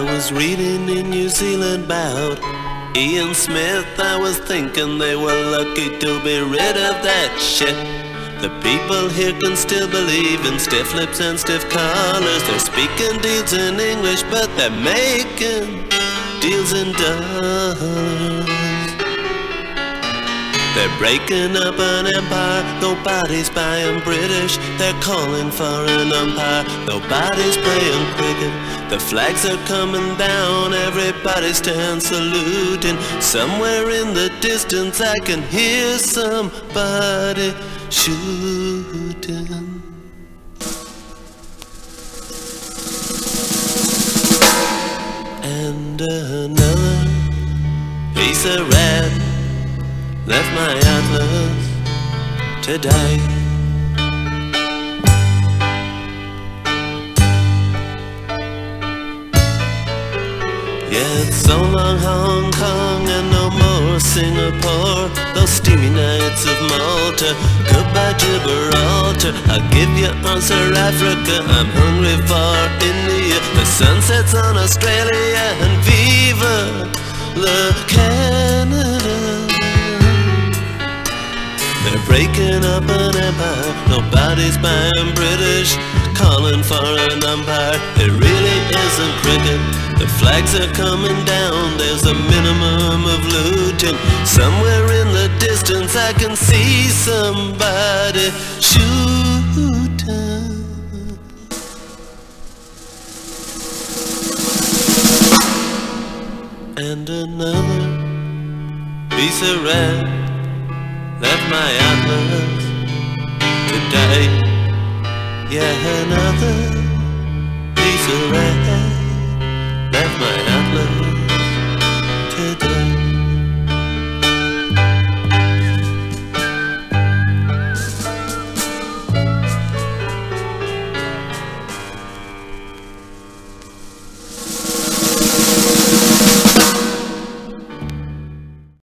was reading in New Zealand about Ian Smith. I was thinking they were lucky to be rid of that shit. The people here can still believe in stiff lips and stiff collars. They're speaking deals in English, but they're making deals in dollars. They're breaking up an empire, nobody's buying British. They're calling for an umpire, nobody's playing cricket. The flags are coming down, everybody stands saluting. Somewhere in the distance I can hear somebody shooting. And another piece of red left my atlas today. Yeah, it's so long Hong Kong and no more Singapore. Those steamy nights of Malta. Goodbye Gibraltar. I'll give you answer Africa I'm hungry for. India. The sun sets on Australia And Viva La they're breaking up an empire. Nobody's buying British. Calling for an umpire. It really isn't cricket. The flags are coming down. There's a minimum of looting. Somewhere in the distance I can see somebody shooting. And another piece of red left my atlas today. Yeah, another piece of red.